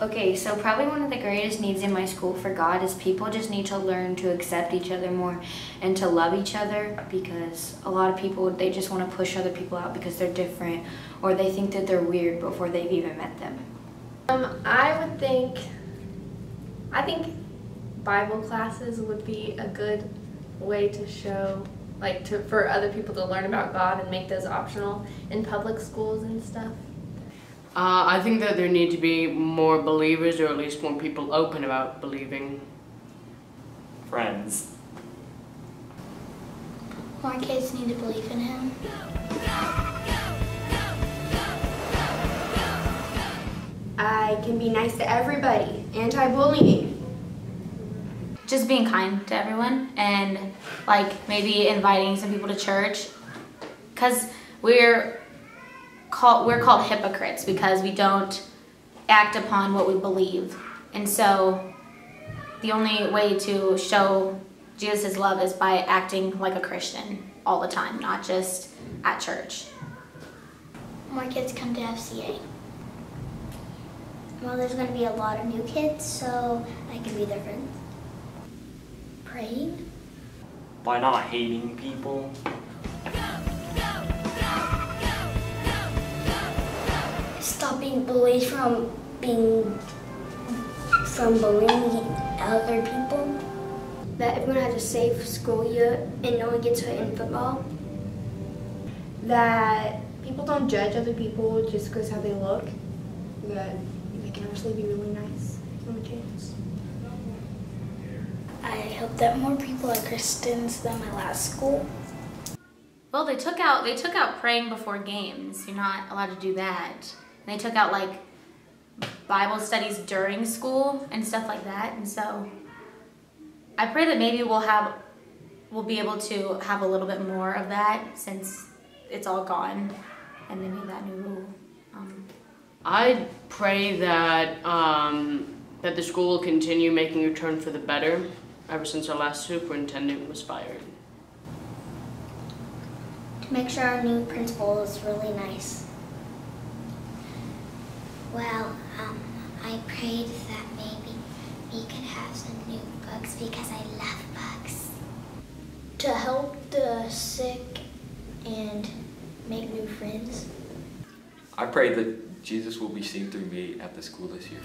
Okay, so probably one of the greatest needs in my school for God is people just need to learn to accept each other more and to love each other because a lot of people, they just want to push other people out because they're different or they think that they're weird before they've even met them. Um, I would think, I think Bible classes would be a good way to show, like, to for other people to learn about God and make those optional in public schools and stuff. Uh, I think that there need to be more believers, or at least more people open about believing. Friends. More kids need to believe in him. I can be nice to everybody. Anti-bullying. Just being kind to everyone and like maybe inviting some people to church because we're called we're called hypocrites because we don't act upon what we believe and so the only way to show Jesus' love is by acting like a Christian all the time, not just at church. More kids come to FCA. Well, there's going to be a lot of new kids, so I can be their friend. Praying. By not hating people. Stopping bullied from being from bullying other people. That everyone has a safe school year and no one gets hurt in football. That people don't judge other people just because how they look. That they can actually be really nice. Give them a chance. I hope that more people are Christians than my last school. Well, they took out they took out praying before games. You're not allowed to do that. And they took out like Bible studies during school and stuff like that. And so I pray that maybe we'll have we'll be able to have a little bit more of that since it's all gone and they made that new rule. Um, I pray that um, that the school will continue making a turn for the better ever since our last superintendent was fired. To make sure our new principal is really nice. Well, um, I prayed that maybe we could have some new books because I love books. To help the sick and make new friends. I pray that Jesus will be seen through me at the school this year.